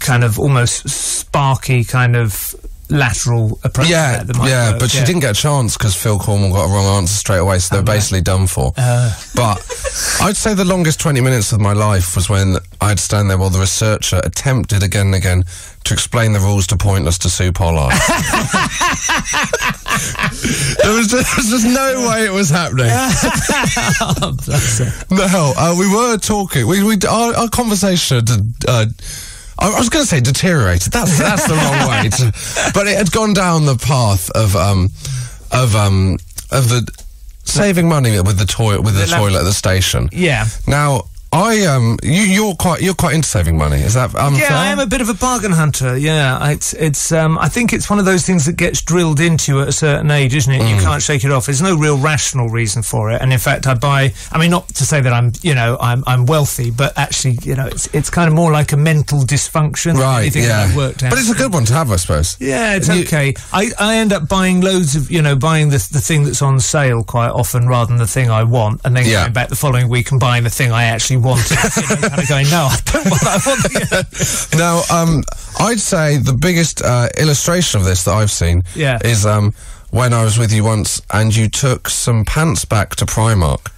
kind of almost sparky kind of lateral approach. Yeah, that that might yeah, work, but she didn't get a chance because Phil Cornwell got a wrong answer straight away, so they're basically done for. Uh. but I'd say the longest 20 minutes of my life was when I'd stand there while the researcher attempted again and again to explain the rules to Pointless to Sue Pollard. <laughs> there, was just, there was just no way it was happening. <laughs> no, uh, we were talking. We, we our, our conversation. Uh, I was going to say deteriorated. That's that's the wrong way. To, <laughs> but it had gone down the path of um of um of the saving money with the toilet with the, The toilet at the station. Yeah. Now I um you you're quite you're quite into saving money. Is that unfair? Yeah, I am a bit of a bargain hunter. Yeah, it's it's. Um, I think it's one of those things that gets drilled into you at a certain age, isn't it? Mm. You can't shake it off. There's no real rational reason for it. And in fact, I buy. I mean, not to say that I'm, you know, I'm I'm wealthy, but actually, you know, it's it's kind of more like a mental dysfunction. than right. anything that Yeah. Worked out. But it's a good one to have, I suppose. Yeah, it's You- okay. I, I end up buying loads of, you know, buying the, the thing that's on sale quite often rather than the thing I want, and then Yeah. going back the following week and buying the thing I actually wanted. you know, kind of going, no, I don't want that. I want the <laughs> Now, um, I'd say the biggest uh, illustration of this that I've seen Yeah. is um, when I was with you once and you took some pants back to Primark.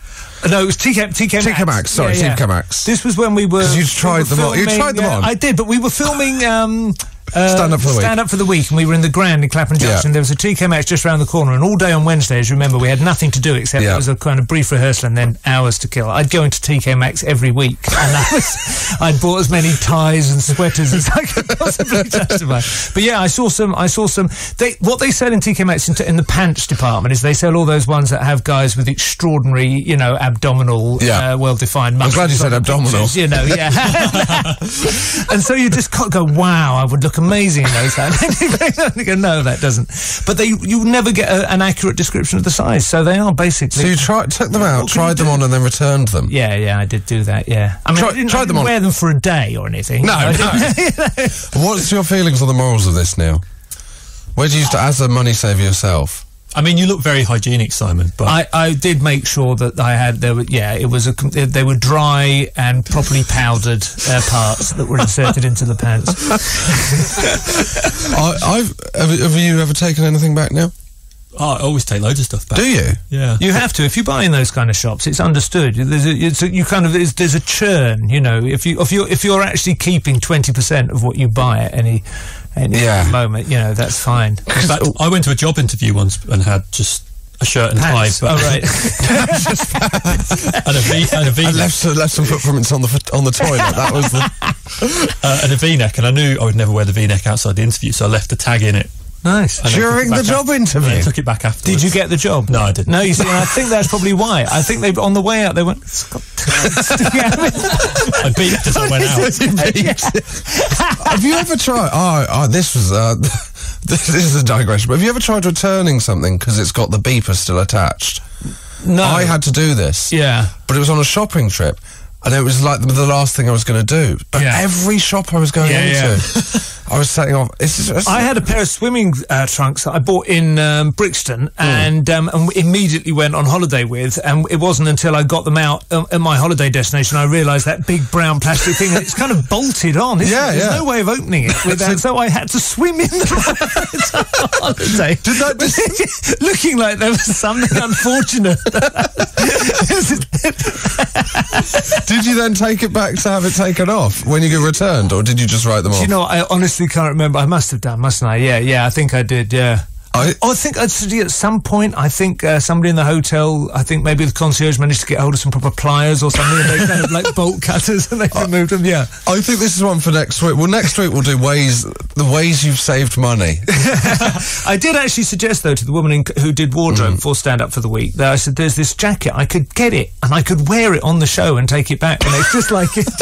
No, it was TK, TK Maxx. TK Maxx, sorry, TK Maxx. This was when we were. 'Cause you'd we tried were them on- you tried them uh, on? I did, but we were filming. Um, uh, Stand Up for the Week. Stand Up for the Week, and we were in the Grand in Clapham Yeah. Junction. There was a TK Maxx just around the corner, and all day on Wednesdays, remember, we had nothing to do except Yeah. it was a kind of brief rehearsal and then hours to kill. I'd go into TK Maxx every week, and that was, <laughs> I'd bought as many ties and sweaters as I could possibly justify. But yeah, I saw some. I saw some. They what they sell in TK Maxx in, in the pants department is they sell all those ones that have guys with extraordinary, you know, abdominal, Yeah. uh, well-defined. Muscles. I'm glad you said abdominal. pictures, You know, yeah. <laughs> and so you just can't go, wow, I would look amazing in <laughs> those. <laughs> Go, no, that doesn't. But they, you never get a, an accurate description of the size. So they are basically. So you tri- took them out, tried them do? on, and then returned them. yeah, yeah, I did do that. Yeah, I mean, Try- I didn't, tried I them didn't on. wear them for a day or anything. No, <laughs> no. What's your feelings on the morals of this, Neil? Where do you, as a money saver yourself? I mean, you look very hygienic, Simon, but I, I did make sure that I had there were yeah it was a they were dry and properly powdered uh, parts that were inserted into the pants. <laughs> I, I've have, have you ever taken anything back now? Oh, I always take loads of stuff back. Do you? Yeah. You have to if you buy in those kind of shops. It's understood. There's a, it's a, you kind of there's, there's a churn. You know, if you if you if you're actually keeping twenty percent of what you buy at any any Yeah. moment, you know that's fine. In fact, I went to a job interview once and had just a shirt and Pants. tie, but Oh right. <laughs> and a V and a V I neck, left, some- left some footprints on the on the toilet. That was the. <laughs> uh, and a V neck, and I knew I would never wear the V neck outside the interview, so I left a tag in it. Nice. and During the job af- interview? Yeah, took it back afterwards. Did you get the job? No, I didn't. No, you see, and I think that's probably why. I think they on the way out they went. Scott. <laughs> I beat it as I went out. <laughs> <laughs> Have you ever tried? Oh, oh this was. Uh, this is a digression. But have you ever tried returning something because it's got the beeper still attached? no, I had to do this. Yeah. But it was on a shopping trip. And it was like the, the last thing I was going to do. But Yeah. every shop I was going Yeah, into, yeah. I was setting off. Just, I had a pair of swimming uh, trunks that I bought in um, Brixton and, um, and immediately went on holiday with. And it wasn't until I got them out um, at my holiday destination I realised that big brown plastic thing. It's kind of bolted on. Isn't Yeah, it? There's yeah. no way of opening it <laughs> without. so I had to swim in them. <laughs> holiday. Did that <laughs> looking like there was something unfortunate. Did you then take it back to have it taken off when you get returned, or did you just write them Do off? you know, I honestly can't remember. I must have done, mustn't I? Yeah, yeah, I think I did, yeah. I- I think at some point, I think uh, somebody in the hotel, I think maybe the concierge managed to get hold of some proper pliers or something, and they kind of like bolt cutters and they removed them, yeah. I think this is one for next week. Well, next week we'll do ways the ways you've saved money. <laughs> I did actually suggest, though, to the woman in, who did wardrobe for Stand Up for the Week, that I said, there's this jacket, I could get it, and I could wear it on the show and take it back, and it's just like it, <laughs>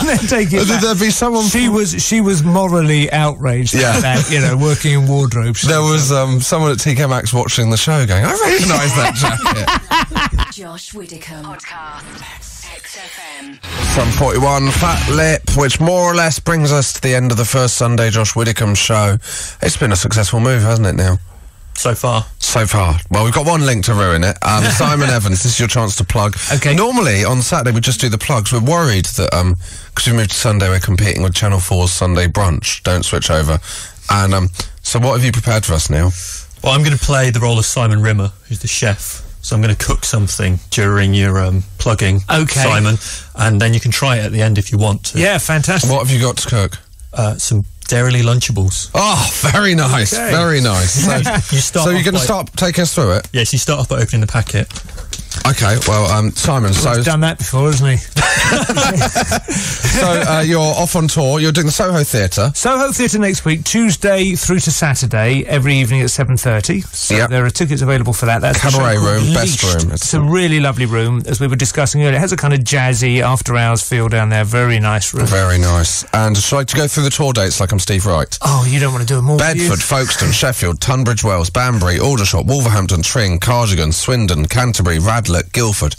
and then take it Did back. there be someone? She was she was morally outraged Yeah. at that, you know, working in wardrobe. She There was um, someone at TK Maxx watching the show going, I recognise that <laughs> jacket. Josh Widdicombe. Podcast. XFM. From 41, Fat Lip, which more or less brings us to the end of the first Sunday Josh Widdicombe show. It's been a successful move, hasn't it, Neil? So far. So far. Well, we've got one link to ruin it. Um, <laughs> Simon Evans, this is your chance to plug. Okay. Normally, on Saturday, we just do the plugs. We're worried that, um, because we moved to Sunday, we're competing with Channel 4's Sunday Brunch. Don't switch over. And, um, so what have you prepared for us, Neil? Well, I'm going to play the role of Simon Rimmer, who's the chef. So I'm going to cook something during your um, plugging, Okay. Simon, and then you can try it at the end if you want to. yeah, fantastic. What have you got to cook? Uh, some Dairylea Lunchables. Oh, very nice. Okay. Very nice. So, <laughs> You start so you're going to start taking us through it? Yes, you start off by opening the packet. Okay, well, um, Simon, so, He's done that before, hasn't he? <laughs> so uh, you're off on tour. You're doing the Soho Theatre. Soho Theatre next week, Tuesday through to Saturday, every evening at seven thirty. So Yep. there are tickets available for that. That's a Cabaret room, best room. It's a really lovely room, as we were discussing earlier. It has a kind of jazzy after hours feel down there. Very nice room. Very nice. And should I to go through the tour dates like I'm Steve Wright? Oh, you don't want to do them all. Bedford, Folkestone, Sheffield, Tunbridge Wells, Banbury, Aldershot, Wolverhampton, Tring, Cardigan, Swindon, Canterbury, Radlett, Guildford,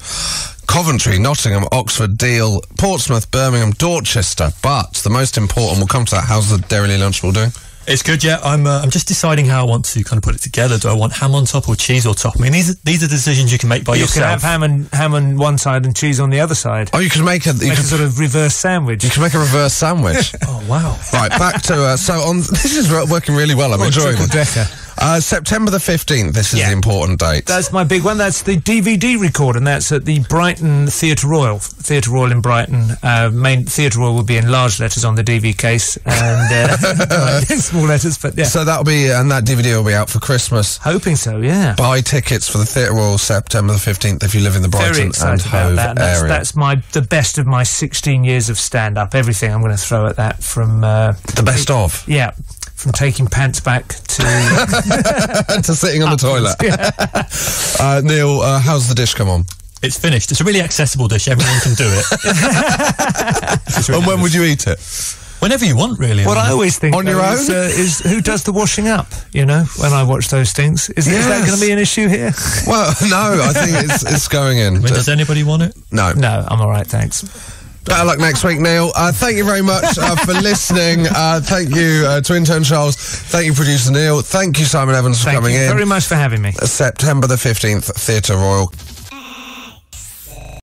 Coventry, Nottingham, Oxford, Deal, Portsmouth, Birmingham, Dorchester. But the most important, we'll come to that. How's the Dairy Lunchable doing? It's good, yeah. I'm uh, I'm just deciding how I want to kind of put it together. Do I want ham on top or cheese on top? I mean, these are, these are decisions you can make by You yourself. can have ham and ham on one side and cheese on the other side. Oh, you can make a you Make a can, sort of reverse sandwich. you can make a reverse sandwich. <laughs> oh wow! right, back to uh, so on. <laughs> This is working really well. I'm Oh, enjoying triple it. decker. Uh, September the 15th. This is Yeah. the important date. That's my big one. That's the DVD record, and that's at the Brighton Theatre Royal. Theatre Royal in Brighton. Uh, main Theatre Royal will be in large letters on the DV case, and uh, <laughs> <laughs> small letters, but yeah. so that'll be and that DVD will be out for Christmas. Hoping so, yeah. Buy tickets for the Theatre Royal September the 15th if you live in the Brighton and Hove that. That's, area. that's my the best of my 16 years of stand up. Everything I'm going to throw at that from uh, the best of yeah, from taking pants back to <laughs> to sitting on the toilet. <laughs> Uh, Neil, uh, how's the dish come on? It's finished. It's a really accessible dish. Everyone can do it. <laughs> Really And when nice. would you eat it? Whenever you want, really. What I always think On your though, is, own? uh, is who does the washing up. You know, when I watch those things, is, is that going to be an issue here? Well, no, I think it's it's going in. I mean, does anybody want it? no. no, I'm all right, thanks. Better luck next week, Neil. Uh, thank you very much uh, for <laughs> listening. Uh, thank you uh, to intern Charles. Thank you, producer Neil. Thank you, Simon Evans, for Thank coming in. Thank you very much for having me. September the 15th, Theatre Royal.